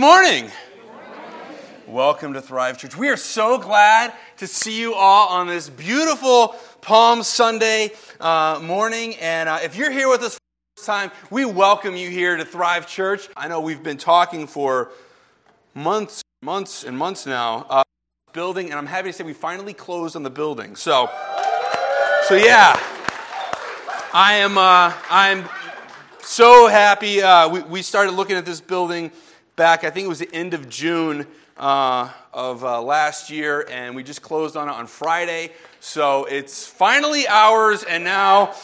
Good morning. Welcome to Thrive Church. We are so glad to see you all on this beautiful Palm Sunday uh, morning. And uh, if you're here with us for the first time, we welcome you here to Thrive Church. I know we've been talking for months, months, and months now. Uh, building, and I'm happy to say we finally closed on the building. So, so yeah, I am. Uh, I'm so happy. Uh, we, we started looking at this building back. I think it was the end of June uh, of uh, last year, and we just closed on it on Friday. So it's finally ours, and now,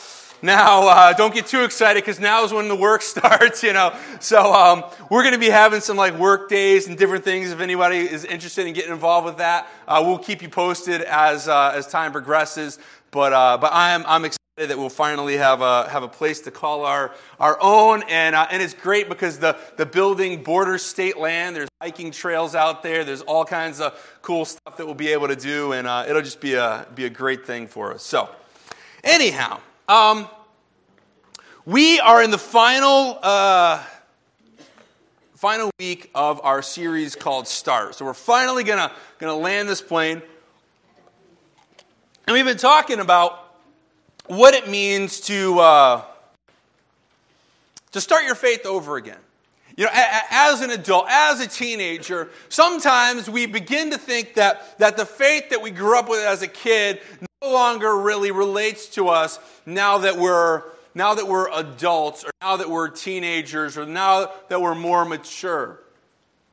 now uh, don't get too excited because now is when the work starts. You know, so um, we're going to be having some like work days and different things. If anybody is interested in getting involved with that, uh, we'll keep you posted as uh, as time progresses. But uh, but I'm I'm excited that we'll finally have a, have a place to call our, our own. And, uh, and it's great because the, the building borders state land. There's hiking trails out there. There's all kinds of cool stuff that we'll be able to do. And uh, it'll just be a, be a great thing for us. So, anyhow, um, we are in the final, uh, final week of our series called Start. So, we're finally going to land this plane. And we've been talking about what it means to, uh, to start your faith over again. You know, as an adult, as a teenager, sometimes we begin to think that, that the faith that we grew up with as a kid no longer really relates to us now that we're now that we're adults or now that we're teenagers or now that we're more mature.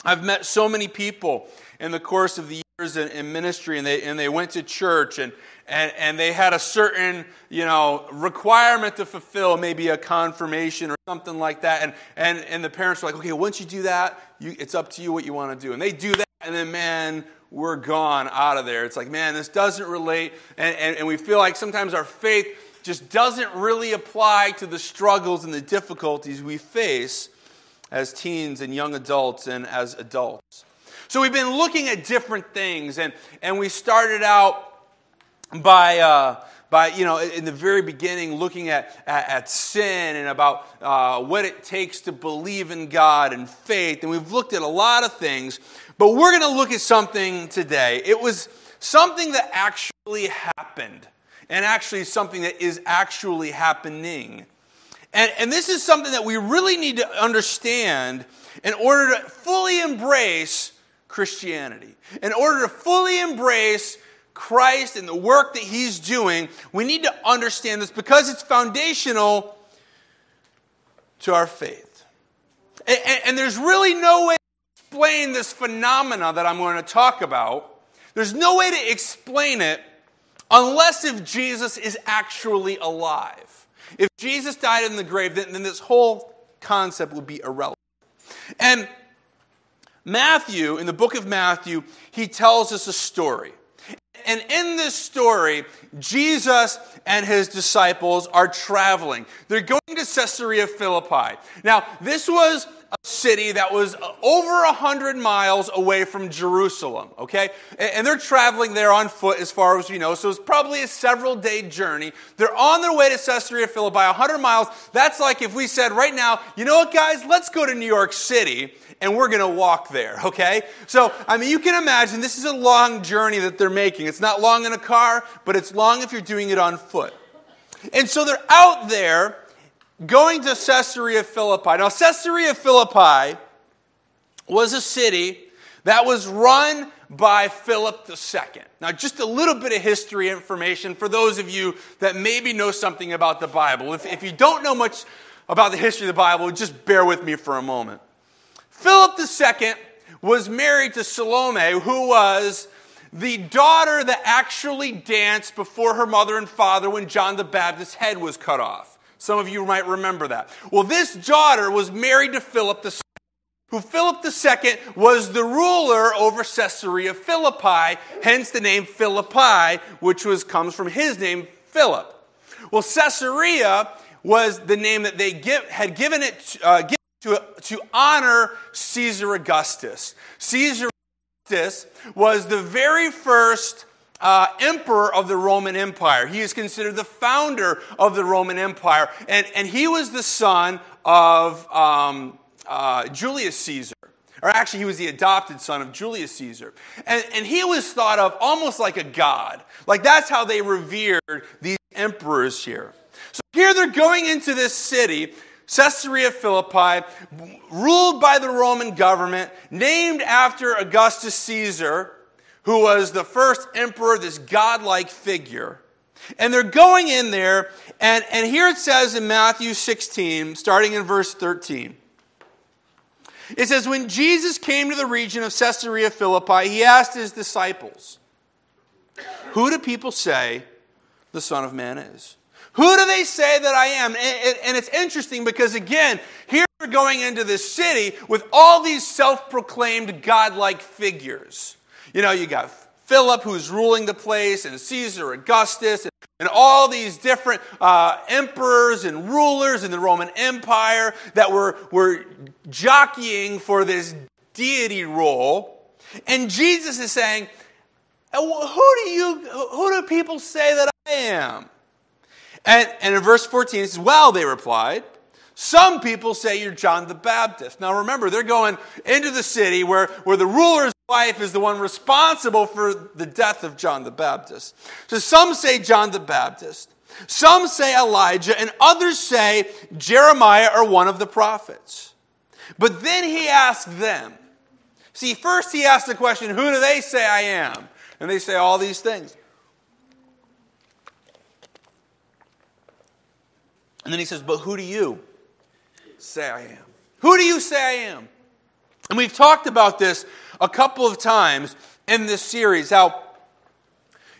I've met so many people in the course of the in, in ministry and they, and they went to church and, and, and they had a certain you know requirement to fulfill maybe a confirmation or something like that. And, and, and the parents were like okay once you do that you, it's up to you what you want to do. And they do that and then man we're gone out of there. It's like man this doesn't relate. And, and, and we feel like sometimes our faith just doesn't really apply to the struggles and the difficulties we face as teens and young adults and as adults so we've been looking at different things and, and we started out by, uh, by you know, in the very beginning, looking at, at, at sin and about uh, what it takes to believe in God and faith. And we've looked at a lot of things, but we're going to look at something today. It was something that actually happened, and actually something that is actually happening. And, and this is something that we really need to understand in order to fully embrace Christianity, in order to fully embrace Christ and the work that He's doing, we need to understand this because it's foundational to our faith. And, and, and there's really no way to explain this phenomena that I'm going to talk about. There's no way to explain it unless if Jesus is actually alive. If Jesus died in the grave, then, then this whole concept would be irrelevant. And Matthew, in the book of Matthew, he tells us a story and in this story, Jesus and his disciples are traveling. They're going to Caesarea Philippi. Now, this was a city that was uh, over 100 miles away from Jerusalem, okay? And they're traveling there on foot as far as we know, so it's probably a several day journey. They're on their way to Caesarea Philippi, 100 miles. That's like if we said right now, you know what, guys, let's go to New York City and we're to walk there, okay? So, I mean, you can imagine this is a long journey that they're making. It's not long in a car, but it's long if you're doing it on foot. And so they're out there going to Caesarea Philippi. Now, Caesarea Philippi was a city that was run by Philip II. Now, just a little bit of history information for those of you that maybe know something about the Bible. If, if you don't know much about the history of the Bible, just bear with me for a moment. Philip II was married to Salome, who was the daughter that actually danced before her mother and father when John the Baptist's head was cut off. Some of you might remember that. Well, this daughter was married to Philip II, who Philip II was the ruler over Caesarea Philippi, hence the name Philippi, which was, comes from his name, Philip. Well, Caesarea was the name that they give, had given it, uh, given to, to honor Caesar Augustus. Caesar Augustus was the very first uh, emperor of the Roman Empire. He is considered the founder of the Roman Empire, and, and he was the son of um, uh, Julius Caesar. or actually, he was the adopted son of Julius Caesar. And, and he was thought of almost like a god. Like that's how they revered these emperors here. So here they're going into this city, Caesarea Philippi, ruled by the Roman government, named after Augustus Caesar, who was the first emperor, this godlike figure. And they're going in there, and, and here it says in Matthew 16, starting in verse 13. It says, When Jesus came to the region of Caesarea Philippi, he asked his disciples, Who do people say the Son of Man is? Who do they say that I am? And it's interesting because, again, here we're going into this city with all these self proclaimed godlike figures. You know, you got Philip who's ruling the place, and Caesar Augustus, and all these different uh, emperors and rulers in the Roman Empire that were, were jockeying for this deity role. And Jesus is saying, uh, Who do you who do people say that I am? And, and in verse 14, it says, Well, they replied, some people say you're John the Baptist. Now remember, they're going into the city where, where the ruler's wife is the one responsible for the death of John the Baptist. So some say John the Baptist. Some say Elijah, and others say Jeremiah or one of the prophets. But then he asked them. See, first he asked the question, Who do they say I am? And they say all these things. And then he says, But who do you say I am? Who do you say I am? And we've talked about this a couple of times in this series how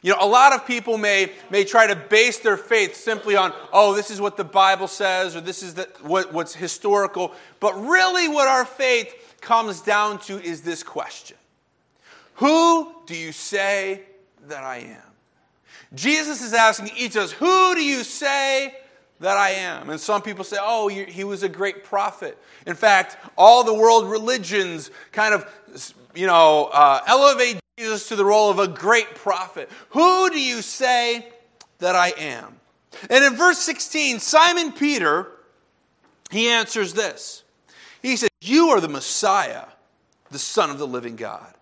you know, a lot of people may, may try to base their faith simply on, oh, this is what the Bible says, or this is the, what, what's historical. But really, what our faith comes down to is this question Who do you say that I am? Jesus is asking each of us, Who do you say that I am. And some people say, oh, he was a great prophet. In fact, all the world religions kind of, you know, uh, elevate Jesus to the role of a great prophet. Who do you say that I am? And in verse 16, Simon Peter, he answers this. He says, You are the Messiah, the Son of the living God.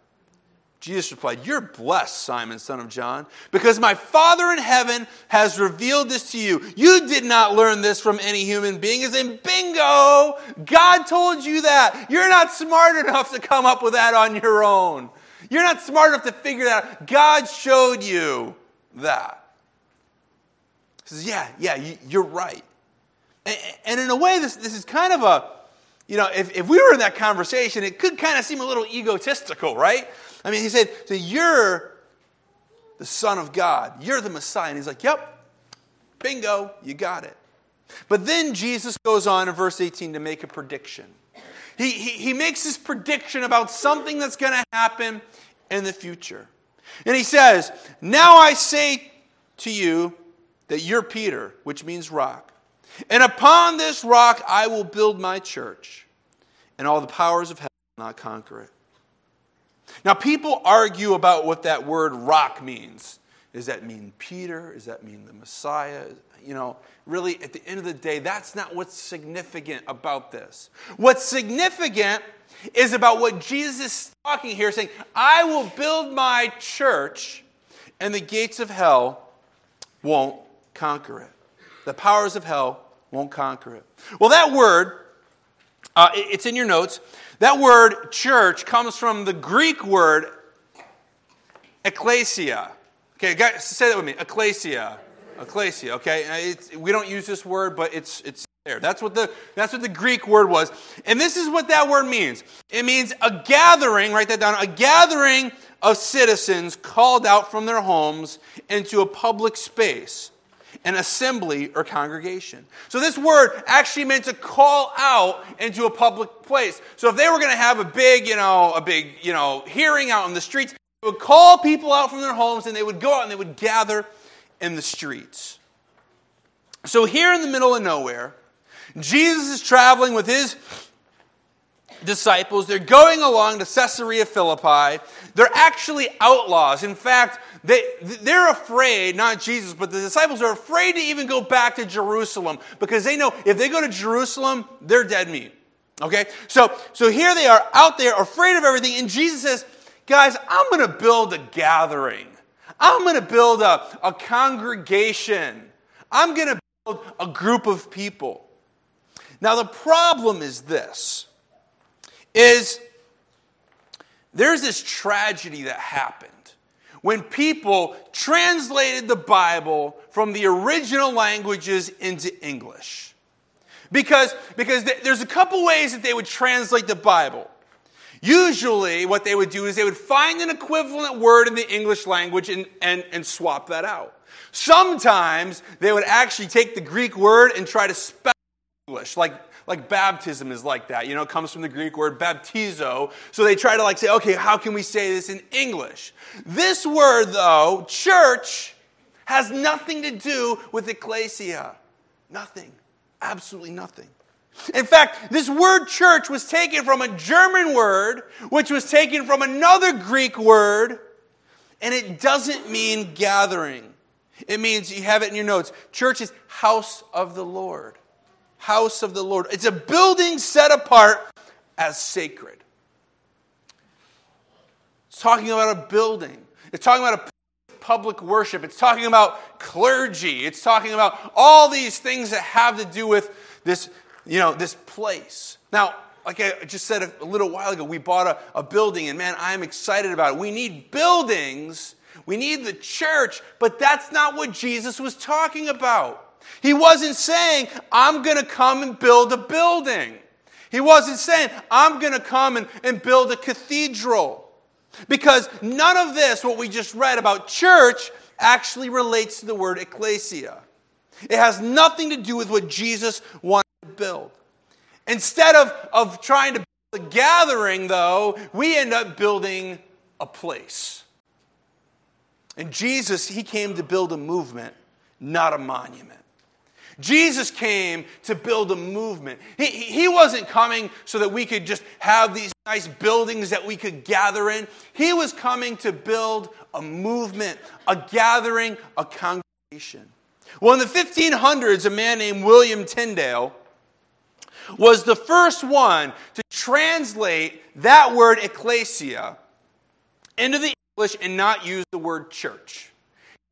Jesus replied, You're blessed, Simon, son of John, because my Father in heaven has revealed this to you. You did not learn this from any human being. As in, bingo, God told you that. You're not smart enough to come up with that on your own. You're not smart enough to figure that out. God showed you that. He says, Yeah, yeah, you're right. And in a way, this, this is kind of a, you know, if, if we were in that conversation, it could kind of seem a little egotistical, right? I mean, he said, so You're the Son of God. You're the Messiah. And he's like, Yep, bingo, you got it. But then Jesus goes on in verse 18 to make a prediction. He, he, he makes this prediction about something that's going to happen in the future. And he says, Now I say to you that you're Peter, which means rock. And upon this rock I will build my church, and all the powers of hell will not conquer it. Now, people argue about what that word rock means. Does that mean Peter? Does that mean the Messiah? You know, really, at the end of the day, that's not what's significant about this. What's significant is about what Jesus is talking here, saying, I will build my church, and the gates of hell won't conquer it. The powers of hell won't conquer it. Well, that word, uh, it's in your notes. That word church comes from the Greek word ecclesia. Okay, guys, say that with me. Ecclesia. Ecclesia, okay? It's, we don't use this word, but it's, it's there. That's what, the, that's what the Greek word was. And this is what that word means it means a gathering, write that down, a gathering of citizens called out from their homes into a public space an assembly or congregation. So this word actually meant to call out into a public place. So if they were going to have a big, you know, a big, you know, hearing out in the streets, they would call people out from their homes and they would go out and they would gather in the streets. So here in the middle of nowhere, Jesus is traveling with his disciples. They're going along to Caesarea Philippi. They're actually outlaws. In fact, they, they're afraid, not Jesus, but the disciples are afraid to even go back to Jerusalem because they know if they go to Jerusalem, they're dead meat. Okay? So, so here they are out there afraid of everything, and Jesus says, Guys, I'm going to build a gathering. I'm going to build a, a congregation. I'm going to build a group of people. Now, the problem is this is there's this tragedy that happened when people translated the Bible from the original languages into English. Because, because there's a couple ways that they would translate the Bible. Usually, what they would do is they would find an equivalent word in the English language and, and, and swap that out. Sometimes they would actually take the Greek word and try to spell English, like like baptism is like that. You know, it comes from the Greek word baptizo. So they try to like say, okay, how can we say this in English? This word, though, church, has nothing to do with ecclesia. Nothing. Absolutely nothing. In fact, this word church was taken from a German word, which was taken from another Greek word, and it doesn't mean gathering. It means, you have it in your notes, church is house of the Lord house of the Lord. It's a building set apart as sacred. It's talking about a building, it's talking about a public worship, it's talking about clergy, it's talking about all these things that have to do with this, you know, this place. Now, like I just said a, little while ago, we bought a, a building, and man, I'm excited about it. We need buildings, we need the church, but that's not what Jesus was talking about. He wasn't saying, I'm going to come and build a building. He wasn't saying, I'm going to come and, and build a cathedral. Because none of this, what we just read about church, actually relates to the word ecclesia. It has nothing to do with what Jesus wanted to build. Instead of, of trying to build a gathering, though, we end up building a place. And Jesus, he came to build a movement, not a monument. Jesus came to build a movement. He, he wasn't coming so that we could just have these nice buildings that we could gather in. He was coming to build a movement, a gathering, a congregation. Well, in the 1500s, a man named William Tyndale was the first one to translate that word ecclesia into the English and not use the word church.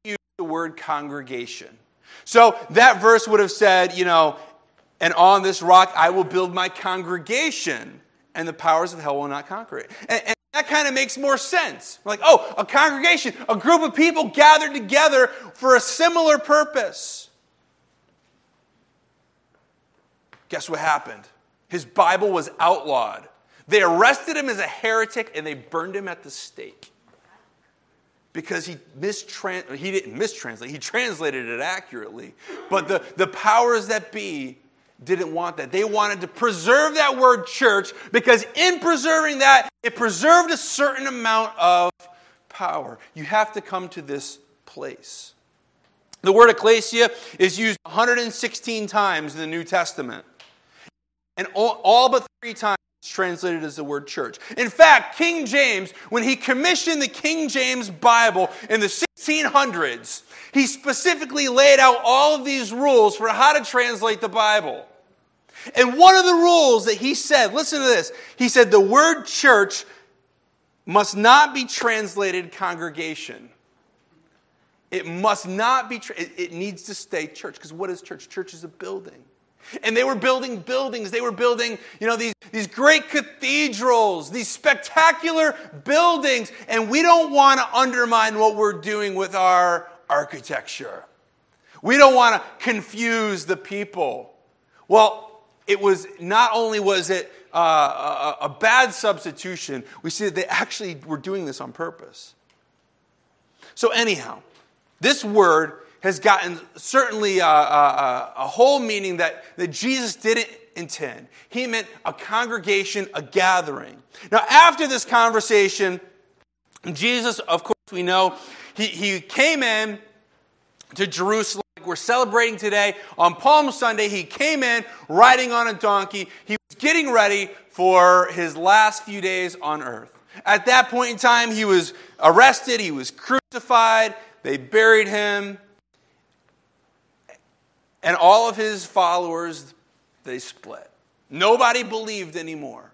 He used the word congregation. So that verse would have said, you know, and on this rock I will build my congregation, and the powers of hell will not conquer it. And, and that kind of makes more sense. Like, oh, a congregation, a group of people gathered together for a similar purpose. Guess what happened? His Bible was outlawed. They arrested him as a heretic and they burned him at the stake because he mistrans- he didn't mistranslate, he translated it accurately. But the, the powers that be didn't want that. They wanted to preserve that word church because in preserving that, it preserved a certain amount of power. You have to come to this place. The word ecclesia is used 116 times in the New Testament. And all, all but three times it's translated as the word church. In fact, King James, when he commissioned the King James Bible in the 1600s, he specifically laid out all of these rules for how to translate the Bible. And one of the rules that he said, listen to this, he said the word church must not be translated congregation. It must not be, tra- it needs to stay church. Because what is church? Church is a building. And they were building buildings. They were building, you know, these, these great cathedrals, these spectacular buildings. And we don't want to undermine what we're doing with our architecture. We don't want to confuse the people. Well, it was not only was it uh, a, a bad substitution, we see that they actually were doing this on purpose. So, anyhow, this word has gotten certainly a, a, a, whole meaning that, that Jesus didn't intend. He meant a congregation, a gathering. Now, after this conversation, Jesus, of course, we know, he, he came in to Jerusalem. We're celebrating today on Palm Sunday. He came in riding on a donkey. He was getting ready for his last few days on earth. At that point in time, he was arrested, he was crucified, they buried him, and all of his followers, they split. Nobody believed anymore.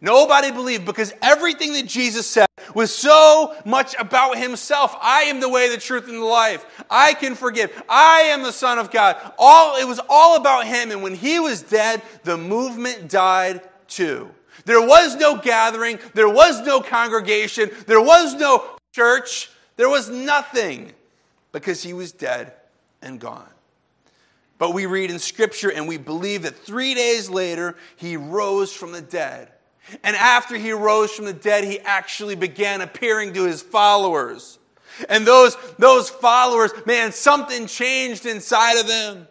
Nobody believed because everything that Jesus said was so much about himself. I am the way, the truth, and the life. I can forgive. I am the Son of God. All it was all about him. And when he was dead, the movement died too. There was no gathering, there was no congregation, there was no church, there was nothing because he was dead and gone. But we read in Scripture and we believe that three days later, he rose from the dead. And after he rose from the dead, he actually began appearing to his followers. And those, those followers, man, something changed inside of them.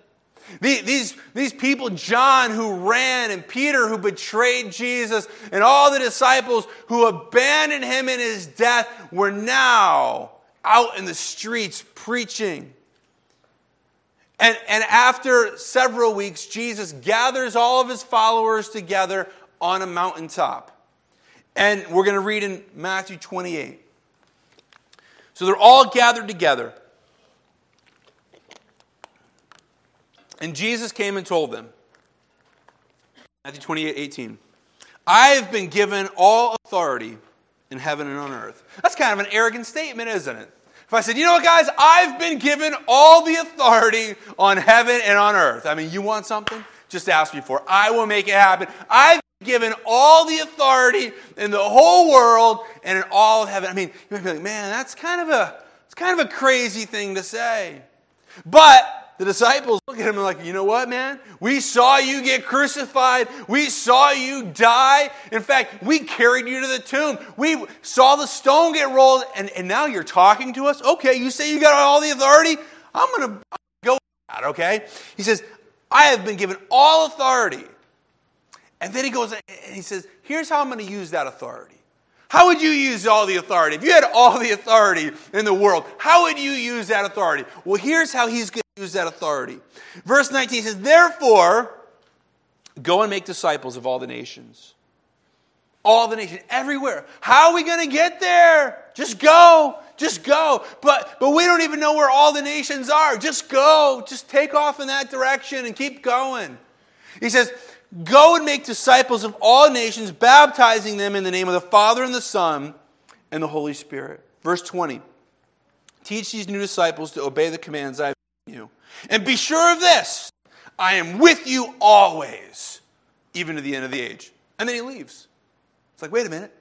These, these people, John who ran, and Peter who betrayed Jesus, and all the disciples who abandoned him in his death, were now out in the streets preaching. And, and after several weeks, Jesus gathers all of his followers together on a mountaintop. And we're going to read in Matthew 28. So they're all gathered together. And Jesus came and told them, Matthew 28 18, I have been given all authority in heaven and on earth. That's kind of an arrogant statement, isn't it? If I said, you know what, guys, I've been given all the authority on heaven and on earth. I mean, you want something? Just ask me for it. I will make it happen. I've given all the authority in the whole world and in all of heaven. I mean, you might be like, man, that's kind of a, it's kind of a crazy thing to say. But the disciples look at him and like, you know what, man? We saw you get crucified. We saw you die. In fact, we carried you to the tomb. We saw the stone get rolled, and, and now you're talking to us? Okay, you say you got all the authority? I'm going to go with that, okay? He says, I have been given all authority. And then he goes and he says, here's how I'm going to use that authority. How would you use all the authority? If you had all the authority in the world, how would you use that authority? Well, here's how he's going use that authority. Verse 19 says, Therefore, go and make disciples of all the nations. All the nations, everywhere. How are we going to get there? Just go. Just go. But, but we don't even know where all the nations are. Just go. Just take off in that direction and keep going. He says, Go and make disciples of all nations, baptizing them in the name of the Father and the Son and the Holy Spirit. Verse 20. Teach these new disciples to obey the commands I have you. And be sure of this I am with you always, even to the end of the age. And then he leaves. It's like, wait a minute.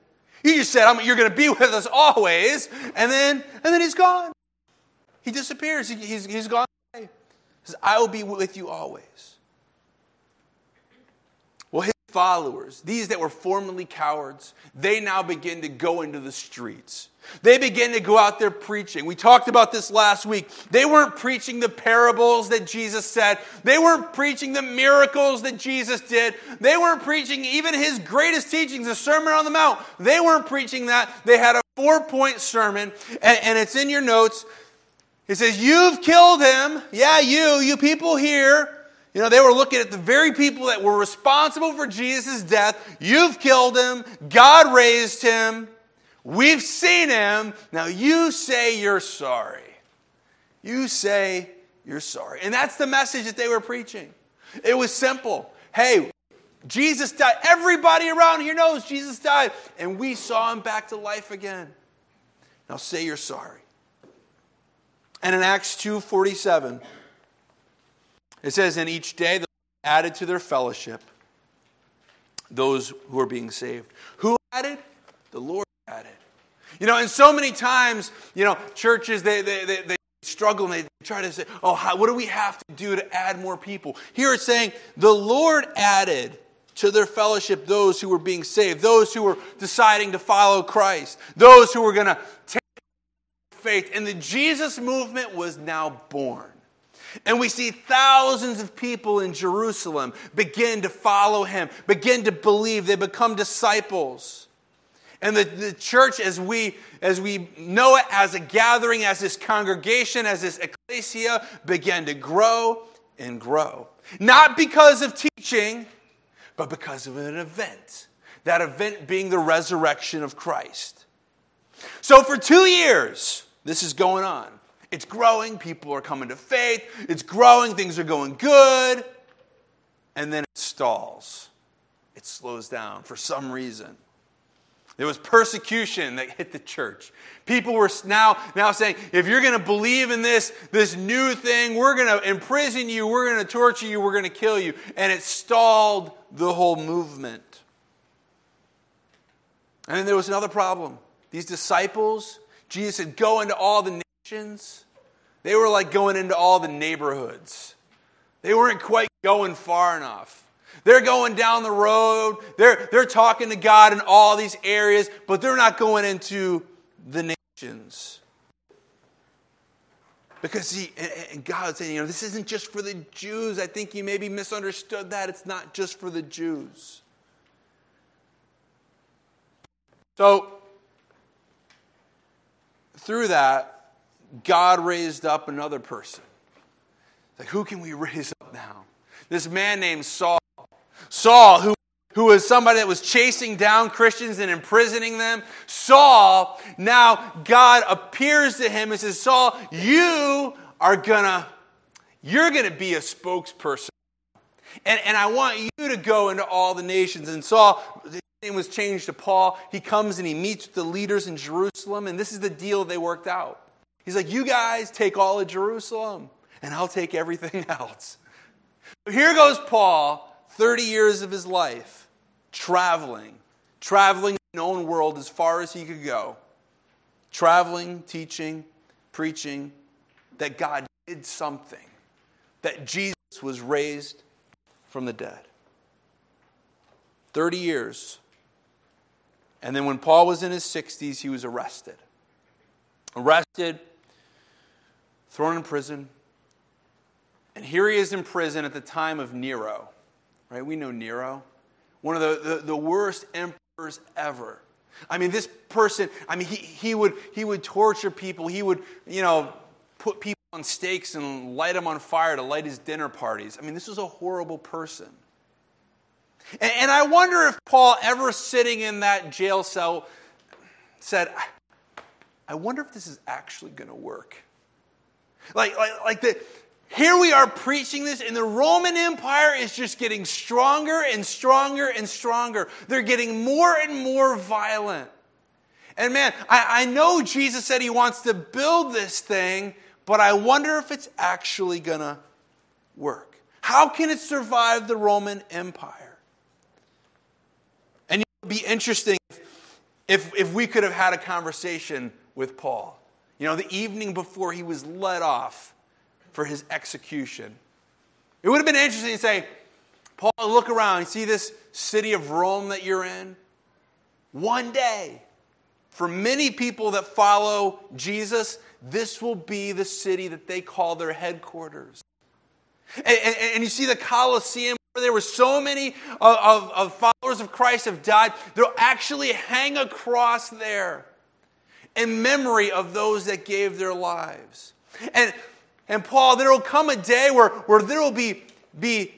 You just said, you're going to be with us always. And then, and then he's gone. He disappears. He, he's, he's gone away. He says, I will be with you always. Followers, these that were formerly cowards, they now begin to go into the streets. They begin to go out there preaching. We talked about this last week. They weren't preaching the parables that Jesus said. They weren't preaching the miracles that Jesus did. They weren't preaching even his greatest teachings, the Sermon on the Mount. They weren't preaching that. They had a four point sermon, and, and it's in your notes. It says, You've killed him. Yeah, you, you people here. You know, they were looking at the very people that were responsible for Jesus' death. You've killed him. God raised him. We've seen him. Now you say you're sorry. You say you're sorry. And that's the message that they were preaching. It was simple. Hey, Jesus died. Everybody around here knows Jesus died. And we saw him back to life again. Now say you're sorry. And in Acts 2:47, it says, "In each day the Lord added to their fellowship those who are being saved." Who added? The Lord added. You know, and so many times, you know, churches, they, they, they, they struggle and they try to say, oh, how, what do we have to do to add more people? Here it's saying, the Lord added to their fellowship those who were being saved, those who were deciding to follow Christ, those who were going to take faith. And the Jesus movement was now born. And we see thousands of people in Jerusalem begin to follow him, begin to believe. They become disciples. And the, the church, as we, as we know it as a gathering, as this congregation, as this ecclesia, began to grow and grow. Not because of teaching, but because of an event. That event being the resurrection of Christ. So for two years, this is going on. It's growing, people are coming to faith, it's growing, things are going good, and then it stalls. it slows down for some reason. There was persecution that hit the church. People were now, now saying, if you're going to believe in this, this new thing, we're going to imprison you, we're going to torture you, we're going to kill you. And it stalled the whole movement. And then there was another problem. These disciples, Jesus said, go into all the They were like going into all the neighborhoods. They weren't quite going far enough. They're going down the road. They're, they're talking to God in all these areas, but they're not going into the nations. Because see, and God's saying, you know, this isn't just for the Jews. I think you maybe misunderstood that. It's not just for the Jews. So, through that, God raised up another person. Like, who can we raise up now? This man named Saul. Saul, who, who was somebody that was chasing down Christians and imprisoning them. Saul, now God appears to him and says, Saul, you are gonna, you're gonna be a spokesperson. And, and I want you to go into all the nations. And Saul, his name was changed to Paul. He comes and he meets with the leaders in Jerusalem, and this is the deal they worked out. He's like, You guys take all of Jerusalem, and I'll take everything else. Here goes Paul 30 years of his life traveling, traveling the known world as far as he could go, traveling, teaching, preaching that God did something, that Jesus was raised from the dead. 30 years. And then when Paul was in his 60s, he was arrested. Arrested, thrown in prison. And here he is in prison at the time of Nero right? We know Nero, one of the, the, the worst emperors ever. I mean, this person, I mean, he, he, would, he would torture people. He would, you know, put people on stakes and light them on fire to light his dinner parties. I mean, this was a horrible person. And, and I wonder if Paul, ever sitting in that jail cell, said, I wonder if this is actually going to work. Like, like, like the, here we are preaching this, and the Roman Empire is just getting stronger and stronger and stronger. They're getting more and more violent. And man, I, I, know Jesus said he wants to build this thing, but I wonder if it's actually going to work. How can it survive the Roman Empire? And it would be interesting if, if we could have had a conversation with Paul. You know, the evening before he was let off for his execution. It would have been interesting to say, Paul, look around. You see this city of Rome that you're in? One day, for many people that follow Jesus, this will be the city that they call their headquarters. And, and, and you see the Colosseum, where there were so many of, of, of followers of Christ have died, they'll actually hang a cross there in memory of those that gave their lives. And and Paul, there will come a day where, where there will be, be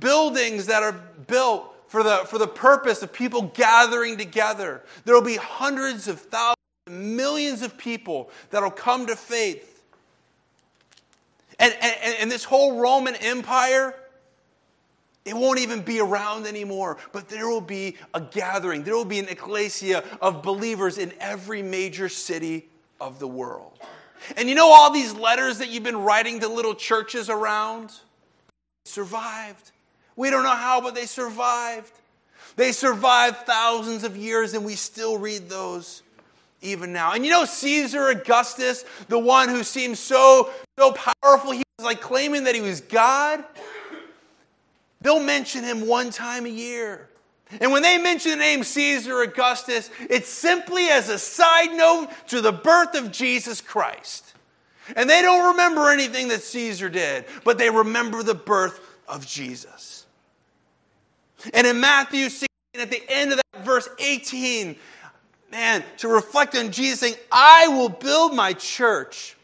buildings that are built for the, for the purpose of people gathering together. There will be hundreds of thousands, millions of people that will come to faith. And, and, and this whole Roman Empire, it won't even be around anymore, but there will be a gathering. There will be an ecclesia of believers in every major city of the world. And you know all these letters that you've been writing to little churches around? Survived. We don't know how, but they survived. They survived thousands of years, and we still read those even now. And you know Caesar Augustus, the one who seemed so, so powerful, he was like claiming that he was God. They'll mention him one time a year. And when they mention the name Caesar Augustus, it's simply as a side note to the birth of Jesus Christ. And they don't remember anything that Caesar did, but they remember the birth of Jesus. And in Matthew 16, at the end of that verse 18, man, to reflect on Jesus saying, I will build my church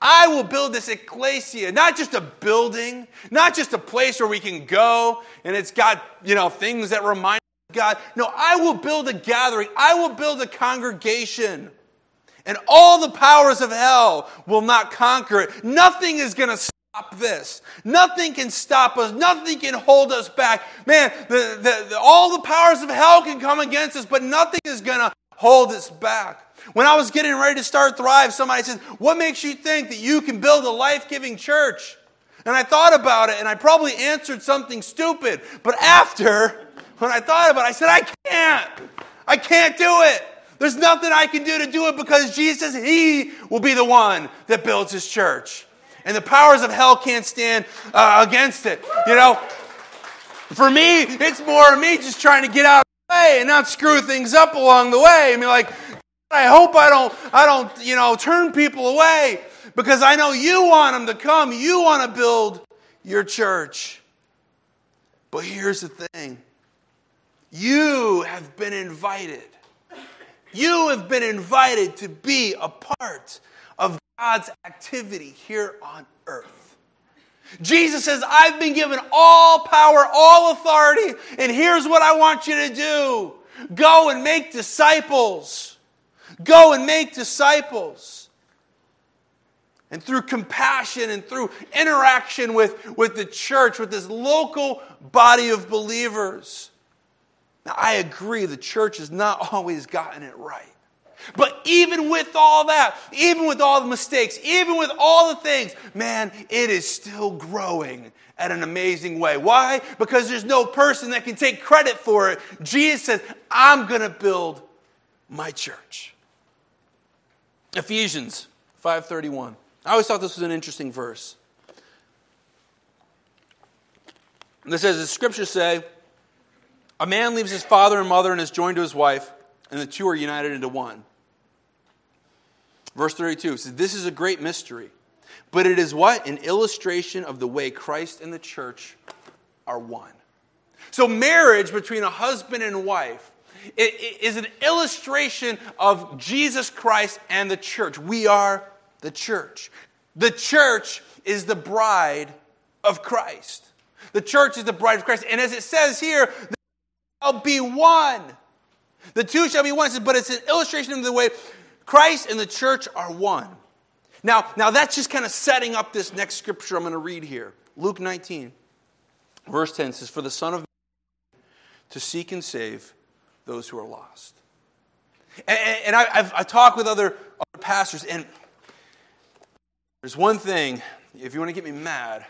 I will build this ecclesia, not just a building, not just a place where we can go and it's got, you know, things that remind God. No, I will build a gathering. I will build a congregation. And all the powers of hell will not conquer it. Nothing is going to stop this. Nothing can stop us. Nothing can hold us back. Man, the, the, the, all the powers of hell can come against us, but nothing is going to hold us back. When I was getting ready to start Thrive, somebody said, What makes you think that you can build a life giving church? And I thought about it and I probably answered something stupid. But after, when I thought about it, I said, I can't. I can't do it. There's nothing I can do to do it because Jesus, He will be the one that builds His church. And the powers of hell can't stand uh, against it. You know, for me, it's more of me just trying to get out of the way and not screw things up along the way. I mean, like, I hope I don't, I don't, you know, turn people away because I know you want them to come. You want to build your church. But here's the thing you have been invited. You have been invited to be a part of God's activity here on earth. Jesus says, I've been given all power, all authority, and here's what I want you to do go and make disciples. Go and make disciples. And through compassion and through interaction with, with the church, with this local body of believers. Now, I agree the church has not always gotten it right. But even with all that, even with all the mistakes, even with all the things, man, it is still growing at an amazing way. Why? Because there's no person that can take credit for it. Jesus says, I'm going to build my church. Ephesians 5:31. I always thought this was an interesting verse. This says, the scriptures say, a man leaves his father and mother and is joined to his wife, and the two are united into one. Verse 32 says, This is a great mystery, but it is what? An illustration of the way Christ and the church are one. So, marriage between a husband and wife is an illustration of Jesus Christ and the church. We are the church. The church is the bride of Christ. The church is the bride of Christ. And as it says here, shall be one. The two shall be one. But it's an illustration of the way Christ and the church are one. Now, now that's just kind of setting up this next scripture I'm going to read here. Luke 19, verse 10 says, For the Son of Man to seek and save those who are lost. And, and I, have I talked with other, other pastors, and there's one thing, if you want to get me mad,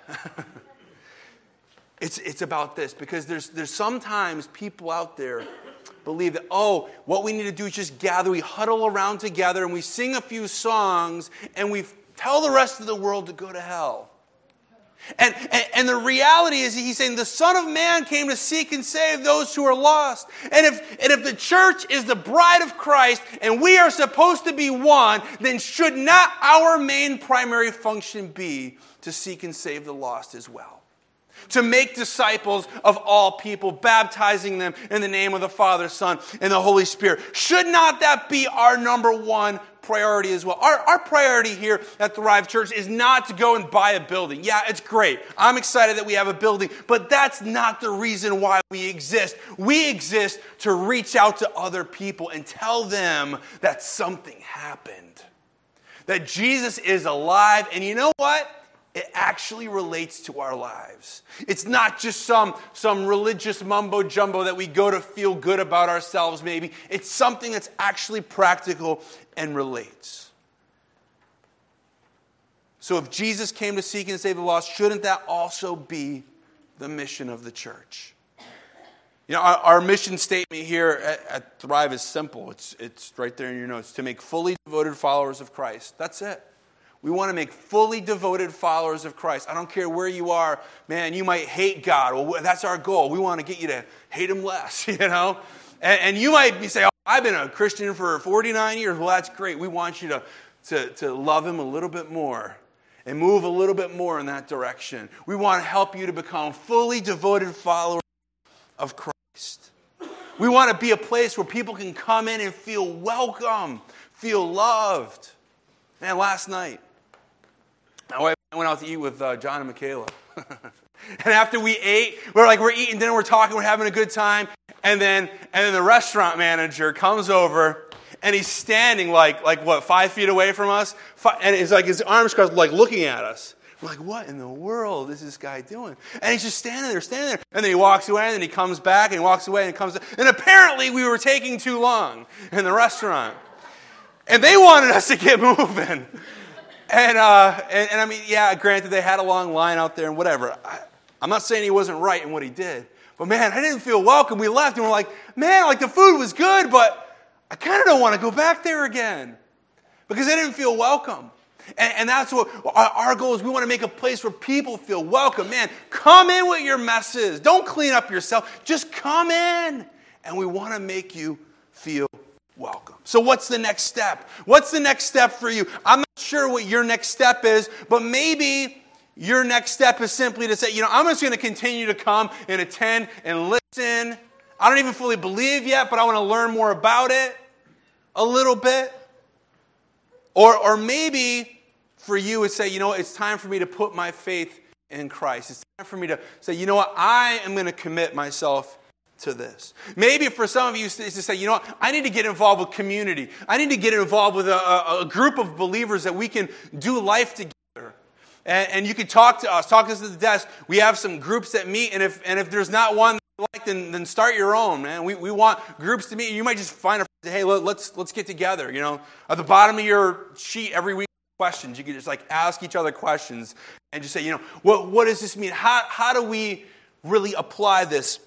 it's, it's about this because there's, there's sometimes people out there believe that, oh, what we need to do is just gather, we huddle around together and we sing a few songs and we tell the rest of the world to go to hell. And, and, and, the reality is, he's saying the Son of Man came to seek and save those who are lost. And if, and if the church is the bride of Christ and we are supposed to be one, then should not our main primary function be to seek and save the lost as well? To make disciples of all people, baptizing them in the name of the Father, Son, and the Holy Spirit. Should not that be our number one priority as well? Our, our priority here at Thrive Church is not to go and buy a building. Yeah, it's great. I'm excited that we have a building, but that's not the reason why we exist. We exist to reach out to other people and tell them that something happened. That Jesus is alive, and you know what? It actually relates to our lives. It's not just some, some religious mumbo jumbo that we go to feel good about ourselves, maybe. It's something that's actually practical and relates. So, if Jesus came to seek and save the lost, shouldn't that also be the mission of the church? You know, our, our mission statement here at, at Thrive is simple. It's, it's right there in your notes to make fully devoted followers of Christ. That's it. We want to make fully devoted followers of Christ. I don't care where you are, man, you might hate God. Well, that's our goal. We want to get you to hate Him less, you know? And, and you might be saying, oh, I've been a Christian for 49 years. Well, that's great. We want you to, to, to love Him a little bit more and move a little bit more in that direction. We want to help you to become fully devoted followers of Christ. We want to be a place where people can come in and feel welcome, feel loved. And last night, wife went out to eat with uh, John and Michaela. and after we ate, we're like, we're eating dinner, we're talking, we're having a good time. And then, and then the restaurant manager comes over and he's standing like, like what, five feet away from us? And it's like his arms crossed, like looking at us We're like, what in the world is this guy doing? And he's just standing there, standing there. And then he walks away, and then he comes back, and he walks away, and comes. And apparently, we were taking too long in the restaurant. And they wanted us to get moving. And, uh, and, and, I mean, yeah, granted, they had a long line out there and whatever. I, I'm not saying he wasn't right in what he did. But man, I didn't feel welcome. We left and we're like, man, like the food was good, but I kind of don't want to go back there again because I didn't feel welcome. And, and that's what our, our, goal is. We want to make a place where people feel welcome. Man, come in with your messes. Don't clean up yourself. Just come in. And we want to make you feel welcome. So, what's the next step? What's the next step for you? I'm not sure what your next step is, but maybe your next step is simply to say, you know, I'm just going to continue to come and attend and listen. I don't even fully believe yet, but I want to learn more about it a little bit. Or, or maybe for you, it's say, you know, it's time for me to put my faith in Christ. It's time for me to say, you know what, I am going to commit myself to this. Maybe for some of you, it's to say, you know what, I need to get involved with community. I need to get involved with a, a, group of believers that we can do life together. And, and, you can talk to us, talk to us at the desk. We have some groups that meet, and if, and if there's not one like, then, then start your own, man. We, we want groups to meet. You might just find a hey, let, let's, let's get together. You know, at the bottom of your sheet every week, questions. You can just like ask each other questions and just say, you know, what, what does this mean? How, how do we really apply this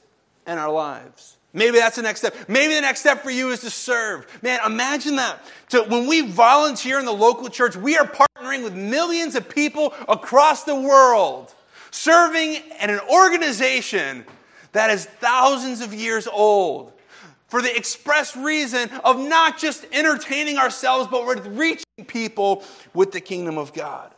in our lives? Maybe that's the next step. Maybe the next step for you is to serve. Man, imagine that. So when we volunteer in the local church, we are partnering with millions of people across the world, serving in an organization that is thousands of years old for the express reason of not just entertaining ourselves, but with reaching people with the kingdom of God.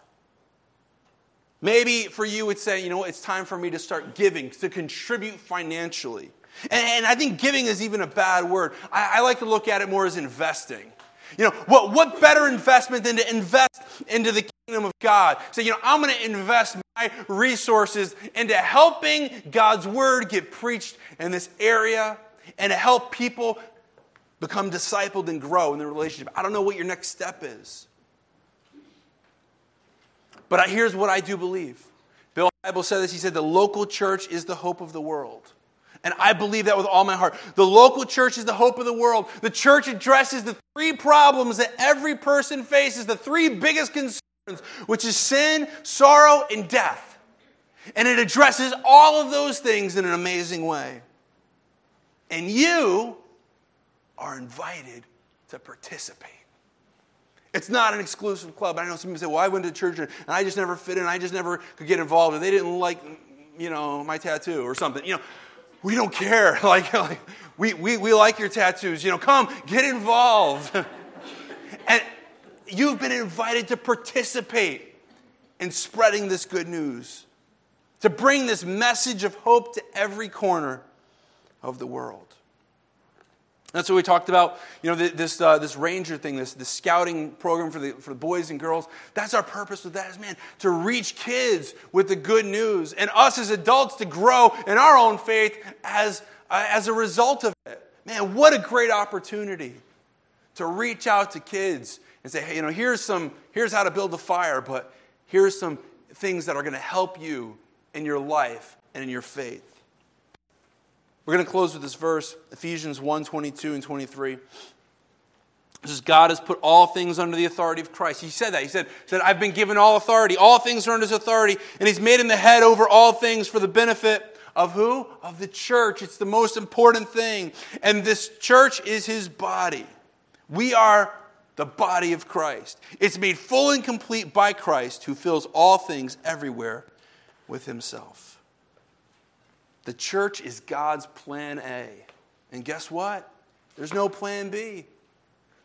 Maybe for you, it's saying, you know, it's time for me to start giving, to contribute financially. And, and I think giving is even a bad word. I, I like to look at it more as investing. You know, what, what better investment than to invest into the kingdom of God? So, you know, I'm going to invest my resources into helping God's word get preached in this area and to help people become discipled and grow in the relationship. I don't know what your next step is. But here's what I do believe. Bill Hybels said this. He said, The local church is the hope of the world. And I believe that with all my heart. The local church is the hope of the world. The church addresses the three problems that every person faces, the three biggest concerns, which is sin, sorrow, and death. And it addresses all of those things in an amazing way. And you are invited to participate. It's not an exclusive club. I know some people say, well, I went to church and I just never fit in. I just never could get involved. And they didn't like, you know, my tattoo or something. You know, we don't care. Like, like we, we, we like your tattoos. You know, come, get involved. and you've been invited to participate in spreading this good news, to bring this message of hope to every corner of the world. That's what we talked about, you know, this, uh, this ranger thing, this, this scouting program for the, for the boys and girls. That's our purpose with that is, man, to reach kids with the good news and us as adults to grow in our own faith as, uh, as a result of it. Man, what a great opportunity to reach out to kids and say, hey, you know, here's some, here's how to build a fire, but here's some things that are going to help you in your life and in your faith. We're going to close with this verse, Ephesians 1 22 and 23. This is God has put all things under the authority of Christ. He said that. He said, said, I've been given all authority. All things are under his authority, and he's made him the head over all things for the benefit of who? Of the church. It's the most important thing. And this church is his body. We are the body of Christ. It's made full and complete by Christ, who fills all things everywhere with himself. The church is God's plan A. And guess what? There's no plan B.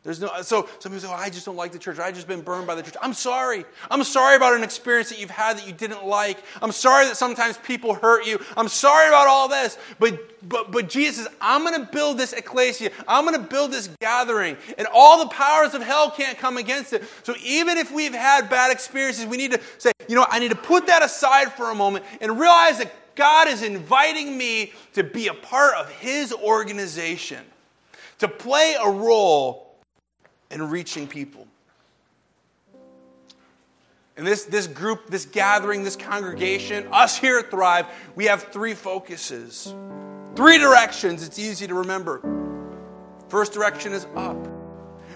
There's no, so some people say, oh, I just don't like the church. I've just been burned by the church. I'm sorry. I'm sorry about an experience that you've had that you didn't like. I'm sorry that sometimes people hurt you. I'm sorry about all this. But, but, but Jesus says, I'm going to build this ecclesia. I'm going to build this gathering. And all the powers of hell can't come against it. So even if we've had bad experiences, we need to say, you know, I need to put that aside for a moment and realize that God is inviting me to be a part of His organization, to play a role in reaching people. And this, this group, this gathering, this congregation, us here at Thrive, we have three focuses, three directions. It's easy to remember. First direction is up,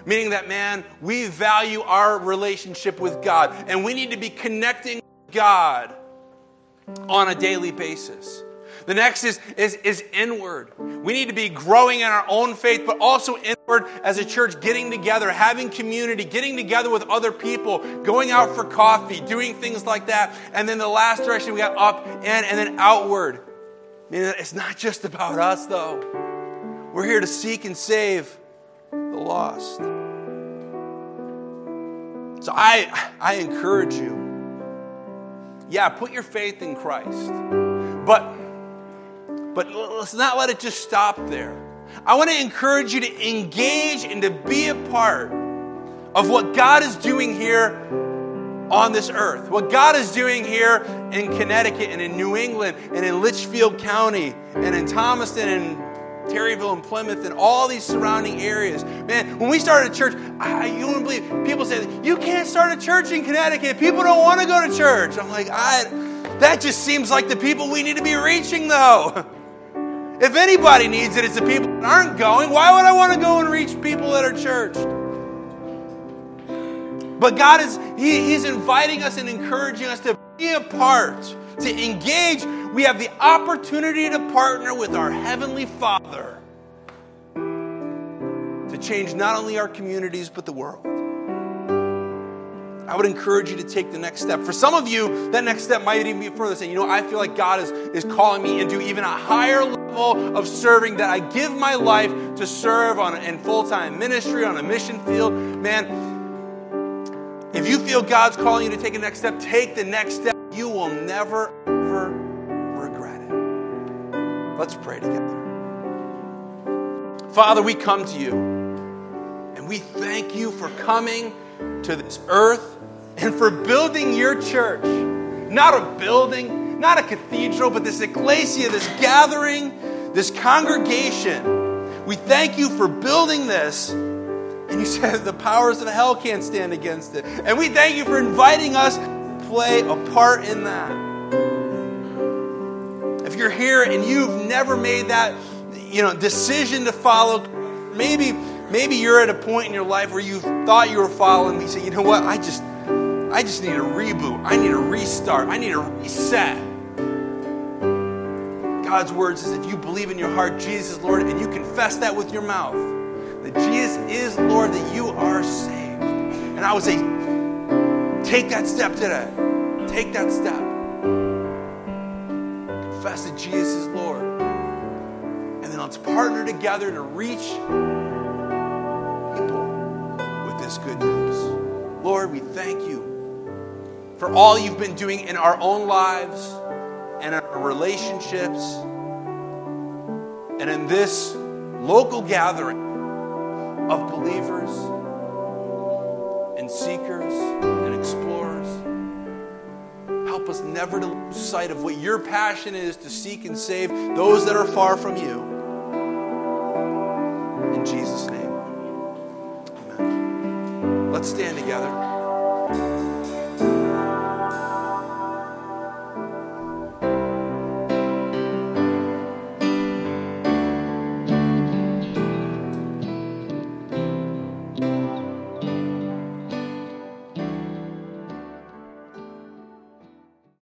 meaning that, man, we value our relationship with God, and we need to be connecting God on a daily basis. The next is, is, is inward. We need to be growing in our own faith, but also inward as a church, getting together, having community, getting together with other people, going out for coffee, doing things like that. And then the last direction, we got up and, and then outward. It's not just about us, though. We're here to seek and save the lost. So I, I encourage you. Yeah, put your faith in Christ. But but let's not let it just stop there. I want to encourage you to engage and to be a part of what God is doing here on this earth. What God is doing here in Connecticut and in New England and in Litchfield County and in Thomaston and Terryville and Plymouth and all these surrounding areas. Man, when we started a church, I, you wouldn't believe people say, you can't start a church in Connecticut. People don't want to go to church. I'm like, I, that just seems like the people we need to be reaching, though. If anybody needs it, it's the people that aren't going. Why would I want to go and reach people that are churched? But God is, he, He's inviting us and encouraging us to be a part, to engage. We have the opportunity to partner with our Heavenly Father to change not only our communities, but the world. I would encourage you to take the next step. For some of you, that next step might even be further saying, you know, I feel like God is, is calling me into even a higher level of serving that I give my life to serve on in full-time ministry, on a mission field. Man, if you feel God's calling you to take a next step, take the next step. You will never, Let's pray together. Father, we come to you and we thank you for coming to this earth and for building your church. Not a building, not a cathedral, but this ecclesia, this gathering, this congregation. We thank you for building this. And you said the powers of hell can't stand against it. And we thank you for inviting us to play a part in that. If you're here and you've never made that you know, decision to follow, maybe maybe you're at a point in your life where you thought you were following me. Say, you know what? I just I just need a reboot. I need a restart. I need a reset. God's word says if you believe in your heart Jesus is Lord and you confess that with your mouth, that Jesus is Lord, that you are saved. And I would say, take that step today. Take that step. Confess that Jesus is Lord. And then let's partner together to reach people with this good news. Lord, we thank you for all you've been doing in our own lives and in our relationships and in this local gathering of believers and seekers and explorers. Help us never to lose sight of what your passion is to seek and save those that are far from you. In Jesus' name. Amen. Let's stand together.